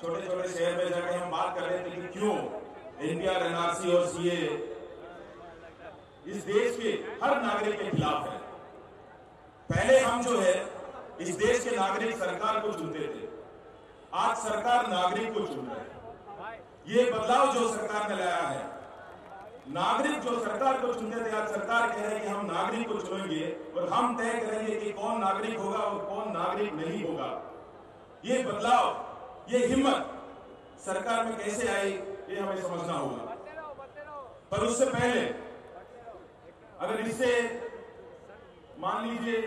छोटे छोटे शहर में जाकर हम बात कर रहे थे कि क्यों? एनपीआर, एनआरसी और सीए इस देश के हर नागरिक के खिलाफ है। पहले हम जो है, इस देश के नागरिक सरकार को चुनते थे। आज सरकार नागरिक को चुन रहे ये बदलाव जो सरकार ने लाया है, नागरिक जो सरकार को चुनते थे, आज सरकार कह रहे हैं कि हम नागरिक को चुनेंगे और हम तय करेंगे कि कौन नागरिक होगा और कौन नागरिक नहीं होगा। ये बदलाव ये हिम्मत सरकार में कैसे आई, ये हमें समझना होगा। पर उससे पहले, अगर इससे, मान लीजिए,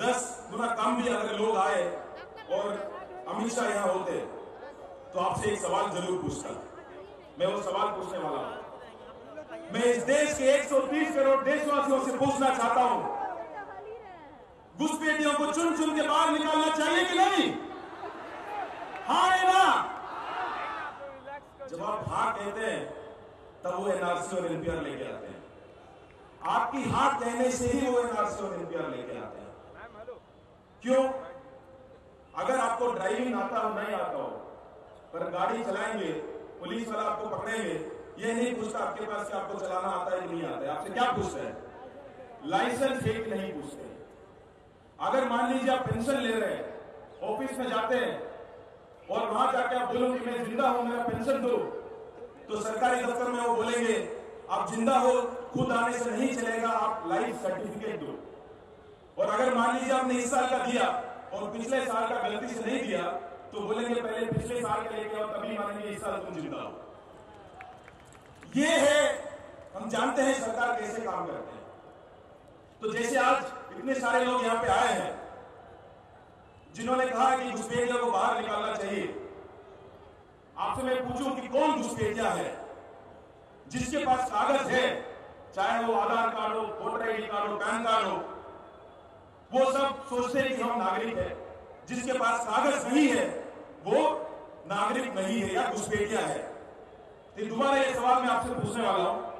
दस गुना कम भी अगर लोग आए और अमित शाह यहाँ होते तो आपसे एक सवाल ज़रूर पूछता। मैं वो सवाल पूछने वाला हूँ। मैं इस देश के 130 करोड़ देशवासियों से पूछना चाहता हूँ, घुसपैठियों को चुन चुन के बाहर निकालना चाहिए कि नहीं? हाँ जब आप हाँ कहते हैं, तब वो एनआरसी और एनपीआर लेके आते हैं। आपकी हाँ कहने से ही वो एनआरसी और एनपीआर लेके आते हैं। क्यों? अगर आपको ड्राइविंग आता हो, नहीं आता हो, पर गाड़ी चलाएँगे, पुलिस वाला आपको पकड़ेंगे, ये नहीं पूछता आपके पास कि आपको चलाना आता है कि नहीं आता है। आपसे क्या पूछते हैं? लाइसेंस है कि नहीं पूछते। अगर मान लीजिए आप पेंशन ले रहे हैं ऑफ़िस में जाते हैं और वहाँ जाके आप बोलो कि मैं ज़िंदा हूँ, मेरा पेंशन दो। तो सरकारी दफ्तर में वो बोलेंगे, आप ज़िंदा हो, खुद आने से नहीं चलेगा, आप लाइफ सर्टिफिकेट दो। और अगर मान लीजिए आपने इस साल का दिया और पिछले साल का गलती से नहीं दिया तो बोलेंगे पहले पिछले साल का लेके और तभी मानेंगे इस साल तुम ज़िंदा हो। ये है, हम जानते हैं सरकार कैसे काम करते हैं। तो जैसे आज इतने सारे लोग यहाँ पे आए हैं जिन्होंने कहा कि घुसपैठियों को बाहर निकालना चाहिए। आपसे मैं पूछूँ कि कौन घुसपैठिया है? जिसके पास कागज़ है, चाहे वो आधार कार्ड हो, वोटर आईडी कार्ड हो, पैन कार्ड हो, वो सब सोचते हैं कि हम नागरिक है। जिसके पास कागज़ नहीं है, वो नागरिक नहीं है या घुसपैठिया है। तो दोबारा ये सवाल मैं आपसे पूछने वाला हूँ।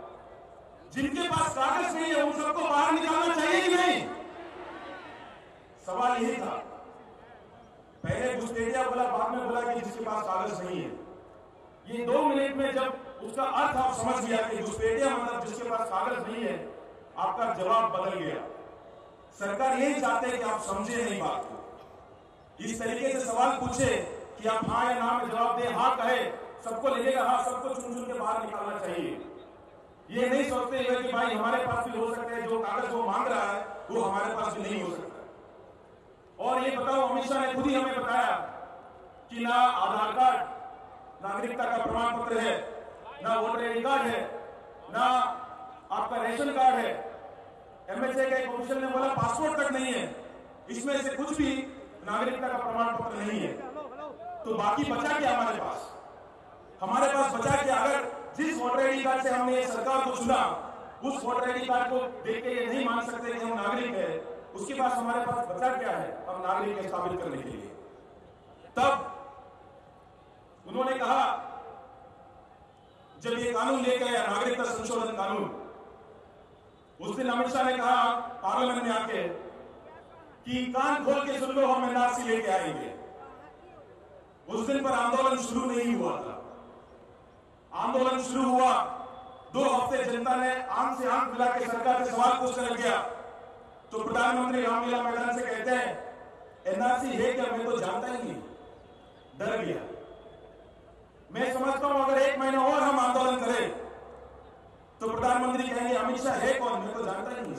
जिनके पास कागज़ नहीं है, उन सबको बाहर निकालना चाहिए कि नहीं? सवाल यही था। पहले घुसपैठिया बोला बाद में बोला कि जिसके पास कागज़ नहीं है। ये दो मिनट में जब उसका अर्थ आप समझ गया कि घुसपैठिया मतलब जिसके पास कागज़ नहीं है, आपका जवाब बदल गया। सरकार यही चाहते हैं कि आप समझे नहीं बात को। इस तरीके से सवाल पूछे कि आप हाँ या ना में जवाब दे हाँ कहे, सबको लगेगा हाँ सबको चुन चुन के बाहर निकालना चाहिए। ये नहीं सोचते हुए कि भाई हमारे पास भी हो सकते हैं, जो कागज़ वो मांग रहा है, वो हमारे पास भी नहीं हो सकता। और ये बताओ, अमित शाह ने खुद ही हमें बताया कि ना आधार कार्ड, नागरिकता का प्रमाण पत्र है, ना वोटर आईडी कार्ड है, ना आपका रेशन कार्ड है। एमएचए का एक ऑफिसर ने बोला, पासपोर्ट तक नहीं है। इसमें से कुछ भी नागरिकता का प्रमाण पत्र नहीं है। तो बाकी बचा क्या हमारे पास? हमारे पास बचा क्या? अगर जिस वोटर आईडी कार्ड से हमने सरकार को चुना, उस वोटर आईडी कार्ड को देख के ये नहीं मान सकते कि हम नागरिक है। उसके पास हमारे पास बचा क्या है? हम नागरिक साबित करने के लिए। तब उन्होंने कहा, जब ये कानून लेके आया, नागरिकता संशोधन कानून, उस दिन अमित शाह ने कहा, पार्लियामेंट में आके कि कान खोल के सुन लो, हम एनआरसी लेके आएँगे। उस दिन पर आंदोलन शुरू नहीं हुआ था। आंदोलन शुरू हुआ, दो हफ़्ते जनता ने आँख से आँख मिला के सरकार से सवाल पूछने लग गया तो प्रधानमंत्री रामलीला मैदान से कहते हैं, एनआरसी है क्या? मैं तो जानता ही नहीं। डर गया। मैं समझता हूँ, अगर एक महीना और हम आंदोलन करें तो प्रधानमंत्री कहेंगे, अमित शाह है कौन? मैं तो जानता ही नहीं।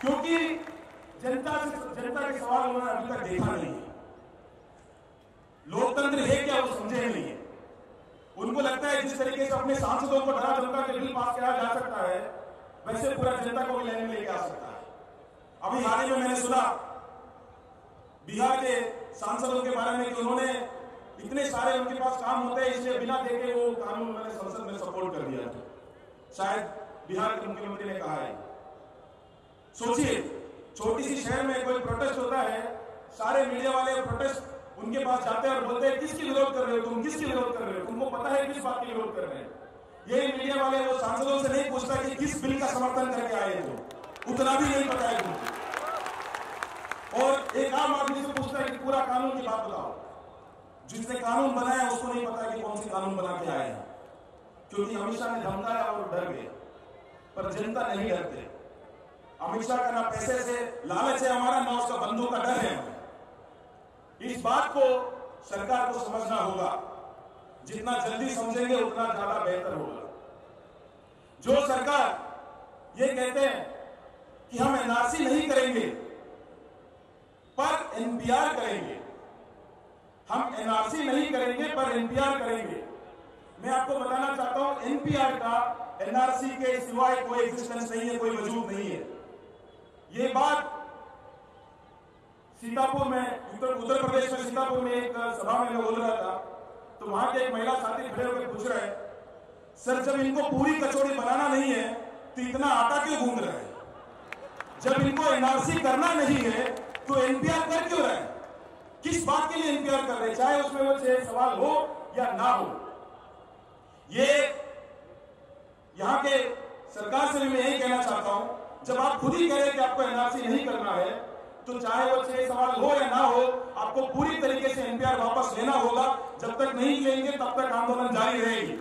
क्योंकि जनता से, जनता के सवाल उन्होंने अभी तक देखा नहीं है। लोकतंत्र है क्या वो समझे नहीं है। उनको लगता है जिस तरीके से अपने सांसदों को डरा जनता के बिल पास किया जा सकता है वैसे पूरा जनता को लेने में लेके आ सकता है? अभी हाल ही में मैंने सुना, बिहार के सांसदों के बारे में कि उन्होंने इतने सारे उनके पास काम होते हैं, इसलिए बिना देखे वो कानून उन्होंने संसद में सपोर्ट कर दिया था। शायद बिहार के मुख्यमंत्री ने कहा है। सोचिए छोटी सी शहर में कोई प्रोटेस्ट होता है, सारे मीडिया वाले प्रोटेस्ट उनके पास जाते हैं और बोलते हैं, किसकी विरोध कर रहे हो तुम? किसकी विरोध कर रहे हो? तुमको पता है किस बात की विरोध कर रहे हैं? ये मीडिया वाले वो सांसदों से नहीं पूछता कि किस बिल का समर्थन करके आए हो उतना भी नहीं पता है और एक आम आदमी से पूछता है कि पूरा कानून की बात बताओ। जिसने कानून बनाया उसको नहीं पता कि कौन सी कानून बना के आए हैं। क्योंकि अमित शाह ने धमकाया और डर गए। पर जनता नहीं डरते। अमित शाह का ना पैसे से, लालच है हमारा, ना उसका बंधु का डर है इस बात को सरकार को समझना होगा। जितना जल्दी समझेंगे, उतना ज़्यादा बेहतर होगा। जो सरकार ये कहते हैं कि हम एनआरसी नहीं करेंगे, पर एनपीआर करेंगे। हम एनआरसी नहीं करेंगे, पर एनपीआर करेंगे। मैं आपको बताना चाहता हूँ एनपीआर का, एनआरसी के सिवाय कोई एग्जिस्टेंस नहीं है, कोई वजूद नहीं है। ये बात सीतापुर में उत्तर प्रदेश में, सीतापुर में एक सभा में मैं बोल रहा था। तो वहाँ के एक महिला साथी खड़े होकर पूछ रहे हैं, सर, जब इनको पूरी कचौड़ी बनाना नहीं है तो इतना आटा क्यों घूम रहे हैं? जब इनको एनआरसी करना नहीं है तो एनपीआर कर क्यों रहे किस बात के लिए एनपीआर कर रहे चाहे उसमें वो सवाल हो या ना हो। ये यहाँ के सरकार से भी मैं यही कहना चाहता हूँ, जब आप खुद ही कह रहे कि आपको एनआरसी नहीं करना है तो चाहे वो छह सवाल हो या ना हो, आपको पूरी तरीके से एनपीआर वापस लेना होगा। जब तक नहीं लेंगे, तब तक आंदोलन जारी रहेगी।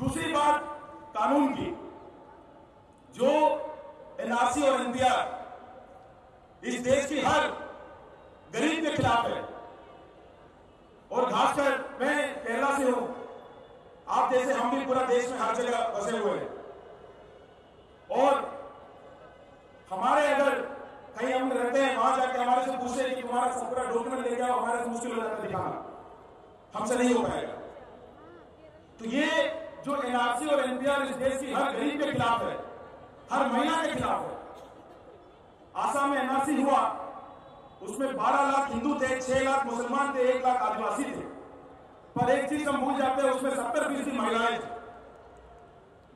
दूसरी बात, कानून की। जो एनआरसी और एनपीआर इस देश की हर गरीब के खिलाफ है और खासकर मैं केरला से हूँ आप जैसे हम भी पूरा देश में हर जगह बसे हुए हैं और हमारे अगर कहीं हम रहते हैं वहाँ जाके हमारे से पूछे कि तुम्हारा सब पूरा डॉक्यूमेंट लेके आओ हमारे से मुश्किल हो जाता है दिखाना हमसे नहीं हो पाएगा। तो ये जो एनआरसी और एनपीआर इस देश की हर गरीब के खिलाफ है, हर महिला के खिलाफ है। आसाम में एनआरसी हुआ, उसमें 12 लाख हिंदू थे 6 लाख मुसलमान थे 1 लाख आदिवासी थे। पर एक चीज़ हम भूल जाते हैं, उसमें सत्तर फ़ीसदी महिलाएँ थी।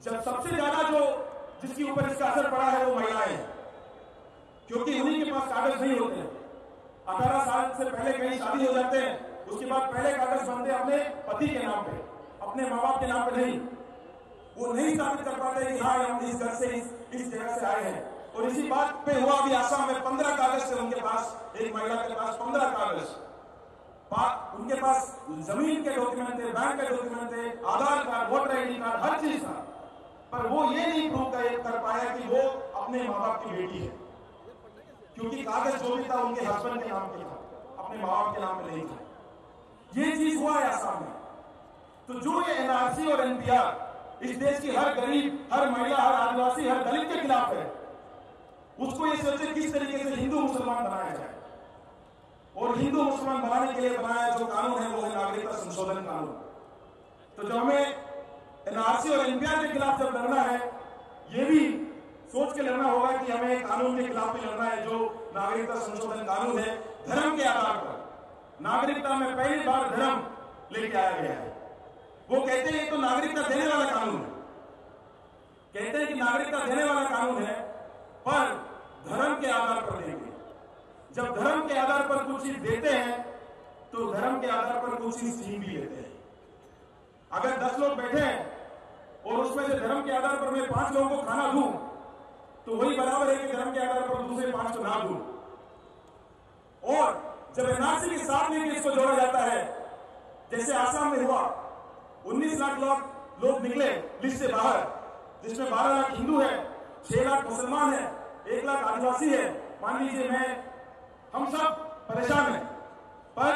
जब सबसे ज़्यादा जो, जिसके ऊपर इसका असर पड़ा है, वो महिलाएँ हैं। क्योंकि उन्हीं के पास कागज़ नहीं होते हैं। अठारह साल से पहले कहीं शादी हो जाते हैं उसके बाद पहले कागज़ बनते अपने पति के नाम पे। अपने माँ बाप के नाम पे नहीं। वो नहीं साबित कर पाते कि हाँ हम इस घर से इस इस जगह से आए हैं। और इसी बात पे हुआ अभी आसाम में पंद्रह कागज़ थे उनके पास एक महिला के पास पंद्रह कागज़। उनके पास ज़मीन के डॉक्यूमेंट थे बैंक के डॉक्यूमेंट थे Aadhaar card voter ID card हर चीज़ था। पर वो ये नहीं प्रूव कर, पाया कि वो अपने माँ बाप की बेटी है। क्योंकि कागज़ जो भी था उनके हस्बैंड के नाम पे था। अपने माँ बाप के नाम पे नहीं था। ये चीज़ हुआ है आसाम में तो जो ये एनआरसी और एनपीआर, इस देश की हर गरीब, हर महिला, हर आदिवासी, हर दलित के खिलाफ है, उसको ये सोचे किस तरीके से हिंदू मुसलमान बनाया जाए। और हिंदू मुसलमान बनाने के लिए बनाया जो कानून है, वो है नागरिकता संशोधन कानून। तो जब हमें एनआरसी और एनपीआर के खिलाफ जब लड़ना है, ये भी सोच के लड़ना होगा कि हमें कानून के खिलाफ भी लड़ना है, जो नागरिकता संशोधन कानून है, धर्म के आधार पर। नागरिकता में पहली बार धर्म लेके आया गया है। वो कहते हैं तो नागरिकता देने वाला कानून है। कहते हैं कि नागरिकता देने वाला कानून है, पर धर्म के आधार पर देंगे जब धर्म के आधार पर कुछ चीज़ देते हैं तो धर्म के आधार पर कुछ चीज़ छीन भी लेते हैं। अगर दस लोग बैठे हैं, और उसमें से धर्म के आधार पर मैं पाँच लोगों को खाना दूँ तो वही बराबर है कि धर्म के आधार पर दूसरे पाँच को ना दूँ। और जब एनआरसी के साथ में इसको जोड़ा जाता है, जैसे आसाम में हुआ 19 लाख लोग लोग निकले लिस्ट से बाहर। जिसमें 12 लाख हिंदू है 6 लाख मुसलमान है 1 लाख आदिवासी है। मान लीजिए मैं, हम सब परेशान हैं। पर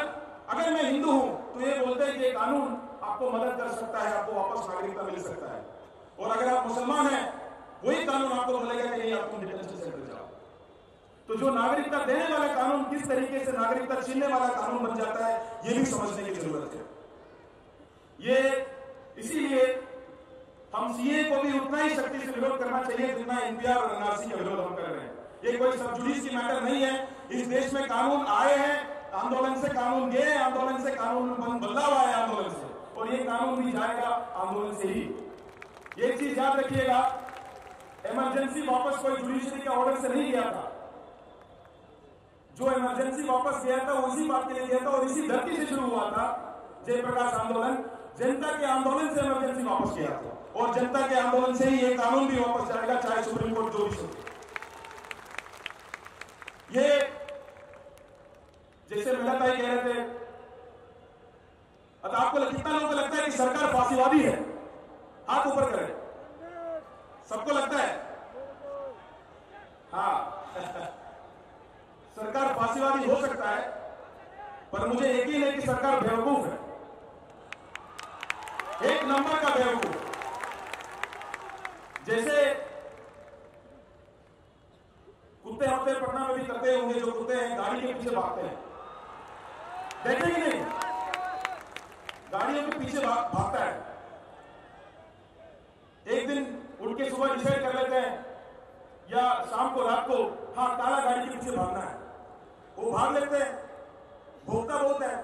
अगर मैं हिंदू हूँ तो ये बोलते हैं कि कानून आपको मदद कर सकता है, आपको वापस नागरिकता मिल सकता है। और अगर आप मुसलमान हैं, वही कानून आपको बोलेगा कि नहीं, आपको जाओ तो जो नागरिकता देने वाला कानून किस तरीके से नागरिकता छीनने वाला कानून बन जाता है, ये भी समझने की ज़रूरत है। ये इसीलिए हम सीए को भी उतना ही शक्ति से विरोध करना चाहिए जितना एनपीआर और एनआरसी का विरोध हम कर रहे हैं। ये कोई सब जुडिस की मैटर नहीं है। इस देश में कानून आए हैं, आंदोलन से कानून गए आंदोलन से कानून बदलाव आए आंदोलन से। और ये कानून भी जाएगा आंदोलन से ही। एक चीज़ याद रखिएगा इमरजेंसी वापस कोई जुडिशरी के ऑर्डर से नहीं गया था। जो इमरजेंसी वापस गया था इसी बात के लिए गया था और इसी धरती से शुरू हुआ था जयप्रकाश आंदोलन। जनता के आंदोलन से इमरजेंसी वापस गया था और जनता के आंदोलन से ही ये कानून भी वापस जाएगा, चाहे सुप्रीम कोर्ट जो भी ये जैसे मेहता भाई कह रहे थे, अब आपको कितना लोगों को लगता है कि सरकार फांसीवादी है? हाथ ऊपर करें सबको लगता है हाँ सरकार फांसीवादी हो सकता है पर मुझे यकीन है कि सरकार बेवकूफ़ है। एक नंबर का बेवकूफ़। जैसे कुत्ते हफ़्ते पटना में भी करते होंगे जो कुत्ते हैं गाड़ी के पीछे भागते हैं। देखे कि नहीं? गाड़ियों के पीछे भाग, भागता है। एक दिन उठ के सुबह डिसाइड कर लेते हैं या शाम को रात को हाँ काला गाड़ी के पीछे भागना है। वो भाग लेते हैं। भोगता बहुत है।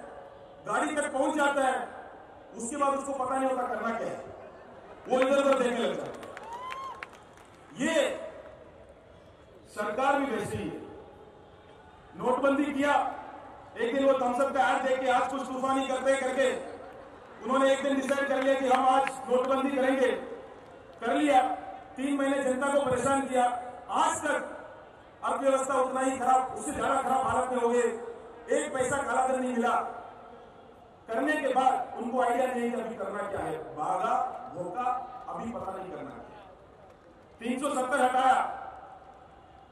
गाड़ी तक पहुँच जाता है। उसके बाद उसको पता नहीं होता करना क्या है। वो इधर उधर देखने लगता है। ये सरकार भी वैसी ही नोटबंदी किया, एक दिन वो थम्सअप का ऐड देख के आज कुछ तूफानी करते करके उन्होंने एक दिन डिसाइड कर लिया कि हम आज नोटबंदी करेंगे। कर लिया। तीन महीने जनता को परेशान किया। आज तक अर्थव्यवस्था उतना ही खराब उससे ज़्यादा खराब हालत में हो गए एक पैसा काला धन नहीं मिला। करने के बाद उनको आइडिया नहीं अभी करना क्या है। भागा धोखा, अभी पता नहीं करना क्या तीन सौ सत्तर हटाया।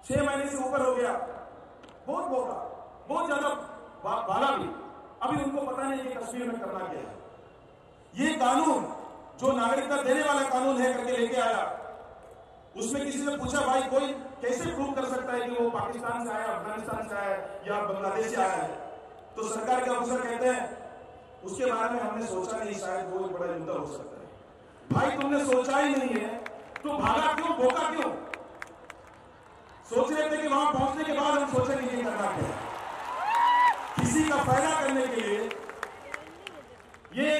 छह महीने से ऊपर हो गया। बहुत धोखा, बहुत ज़्यादा भागा भी। अभी उनको पता नहीं कि कश्मीर में करना क्या है। ये कानून, जो नागरिकता देने वाला कानून है, करके लेके आया। उसमें किसी ने पूछा, भाई, कोई कैसे प्रूव कर सकता है कि वो पाकिस्तान से आया, अफ़गानिस्तान से आया या बांग्लादेश से आया? है तो सरकार के अफसर कहते हैं, उसके बारे में हमने सोचा नहीं, शायद वो एक बड़ा मुद्दा हो सकता है। भाई, तुमने सोचा ही नहीं है तो भागा क्यों भोगा क्यों? सोच रहे थे कि वहाँ पहुँचने के बाद हम सोचे नहीं करना क्या किसी का फ़ायदा करने के लिए ये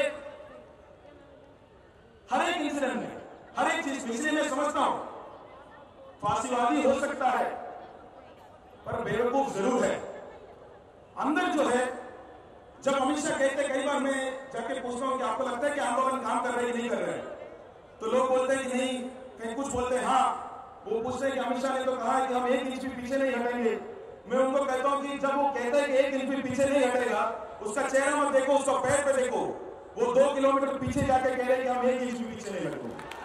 हर एक इंसिडेंट में, हर एक चीज़ इसलिए मैं समझता हूँ फांसीवादी हो सकता है, पर बेवकूफ़ ज़रूर है। अंदर जो है, जब अमित शाह कहते कई बार मैं जाके पूछता हूँ कि आपको लगता है कि आंदोलन काम कर रहे हैं नहीं कर रहे हैं? तो लोग बोलते हैं कि नहीं, कहीं कुछ बोलते हैं हाँ। वो पूछते हैं कि अमित शाह ने तो कहा है कि हम एक इंच भी पीछे नहीं हटेंगे। मैं उनको कहता हूँ कि जब वो कहता है कि एक इंच भी पीछे नहीं हटेगा, उसका चेहरा मत देखो, उसका पैर पे देखो। वो दो किलोमीटर पीछे जाके कह रहे हैं कि हम एक इंच भी पीछे नहीं हटेंगे।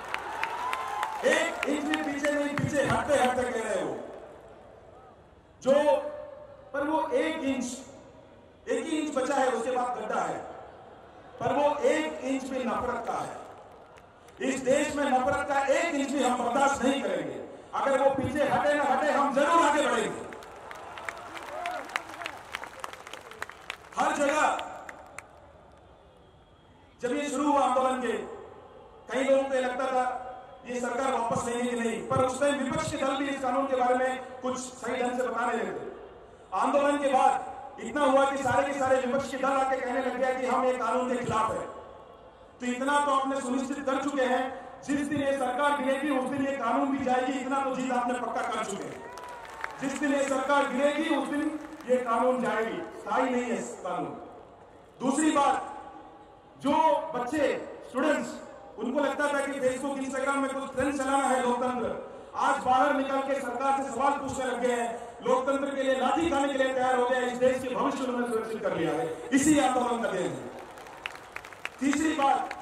एक इंच भी पीछे नहीं पीछे हटते हटते कह रहे हो। जो, पर वो एक इंच, एक ही इंच बचा है, उसके बाद गड्ढा है। पर वो एक इंच भी नफरत का है। इस देश में नफरत का एक इंच भी हम बर्दाश्त नहीं करेंगे। अगर वो पीछे हटे ना हटे, हम ज़रूर आगे बढ़ेंगे। हर जगह, जब ये शुरू हुआ आंदोलन के, कई लोगों को लगता था ये सरकार वापस लेंगे कि नहीं पर उस टाइम विपक्ष के दल भी इस कानून के बारे में कुछ सही ढंग से बता नहीं रहे थे। आंदोलन के बाद इतना हुआ कि सारे के सारे विपक्ष के दल आके कहने लग गया कि हम एक कानून के खिलाफ है। तो इतना तो आपने सुनिश्चित कर चुके हैं, जिस दिन ये सरकार गिरेगी, उस दिन ये कानून भी जाएगी, इतना तो जीत आपने पक्का कर चुके हैं। जिस दिन ये सरकार गिरेगी, उस दिन ये कानून जाएगी। स्थायी नहीं है कानून। दूसरी बात, जो बच्चे स्टूडेंट्स उनको लगता था कि फेसबुक इंस्टाग्राम में कुछ ट्रेंड चलाना है लोकतंत्र। आज बाहर निकल के सरकार से सवाल पूछने लग गए हैं। लोकतंत्र के लिए लाठी खाने के लिए तैयार हो गया इस देश के भविष्य उन्होंने सुरक्षित कर लिया है। इसी आंदोलन का देन तीसरी बात,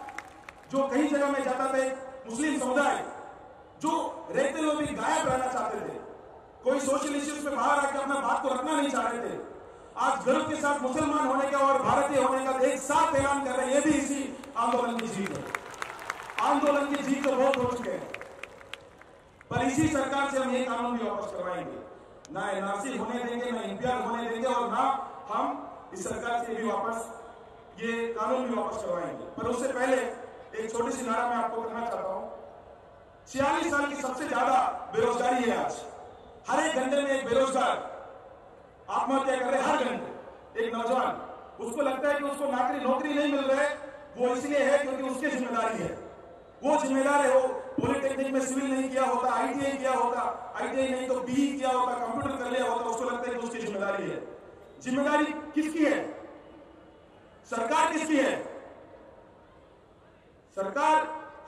जो कई जगह में जाता थे मुस्लिम समुदाय, जो रहते हुए भी गायब रहना चाहते थे। कोई सोशल इश्यूज़ में बाहर आकर अपना बात को रखना नहीं चाह रहे थे। आज गर्व के साथ मुसलमान होने का और भारतीय होने का एक साथ ऐलान कर रहे हैं, ये भी इसी आंदोलन की जीत है। आंदोलन की जीत तो बहुत हो चुके हैं। पर इसी सरकार से हम ये कानून भी वापस करवाएँगे। ना एनआरसी होने देंगे, ना इंपीआर होने देंगे और ना हम इस सरकार से भी वापस ये कानून भी वापस करवाएँगे। पर उससे पहले एक छोटी सी नारा मैं आपको करना चाहता हूँ। छियालीस साल की सबसे ज़्यादा बेरोजगारी है आज। हर एक घंटे में एक बेरोजगार आत्महत्या कर रहे हर घंटे। एक नौजवान, उसको लगता है कि उसको नौकरी नौकरी नहीं मिल रही, वो इसलिए है क्योंकि उसकी ज़िम्मेदारी है। वो जिम्मेदार है, वो पॉलिटेक्निक में सिविल नहीं किया होता, आईटीआई किया होता, आईटीआई नहीं तो बी किया होता, कंप्यूटर कर लिया होता, उसको लगता है कि उसकी ज़िम्मेदारी है। ज़िम्मेदारी किसकी है? सरकार किसकी है? सरकार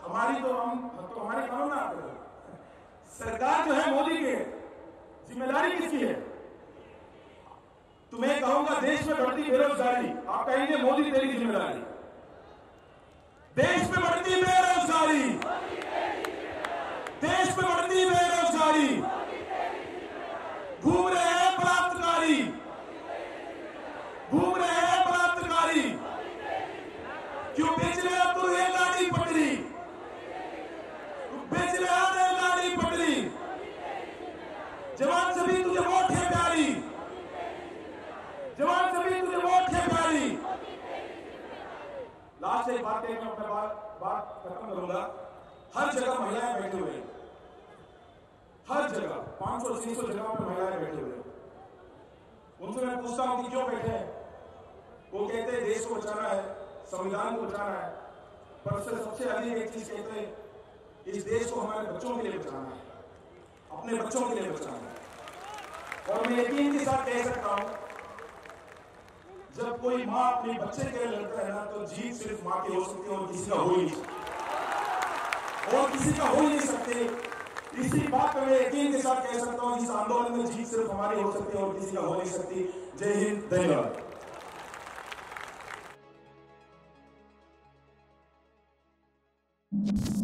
हमारी तो हम तो हमारे कानून ना सरकार जो है मोदी की है। ज़िम्मेदारी किसकी है? तुम्हें कहूँगा देश में बढ़ती बेरोजगारी। आप कहेंगे मोदी तेरी ज़िम्मेदारी। देश में बढ़ती बेरोजगारी। देश में बढ़ती बेरोजगारी। घूम रहे हैं बलात्कारी घूम रहे हैं बलात्कारी क्यों बेच रहे हो तू रेलगाड़ी पटरी बेच रहे हो रेलगाड़ी पटरी जवान सभी तुझे वोट है प्यारी जवान सभी तुझे वोट है प्यारी लास्ट एक बात मैं अपने बात बात खत्म करूँगा हर जगह महिलाएँ बैठे हुए हैं हर जगह 500 600 जगह पर महिलाएँ बैठे हुए हैं उनसे मैं पूछता हूँ कि क्यों बैठे हैं? वो कहते हैं, देश को बचाना है, संविधान को बचाना है, पर उससे सबसे अधिक एक चीज़ कहते हैं, इस देश को हमारे बच्चों के लिए बचाना है, अपने बच्चों के लिए बचाना है। और मैं यकीन के साथ कह सकता हूँ, जब कोई माँ अपने बच्चे के लिए लड़ता है ना तो जीत सिर्फ़ माँ की हो सकती है और किसी का हो ही नहीं और किसी का हो ही नहीं सकती। इसी बात में यकीन के साथ कह सकता हूँ इस आंदोलन में जीत सिर्फ़ हमारी हो सकती है और किसी का हो नहीं सकती। जय हिंद, धन्यवाद। you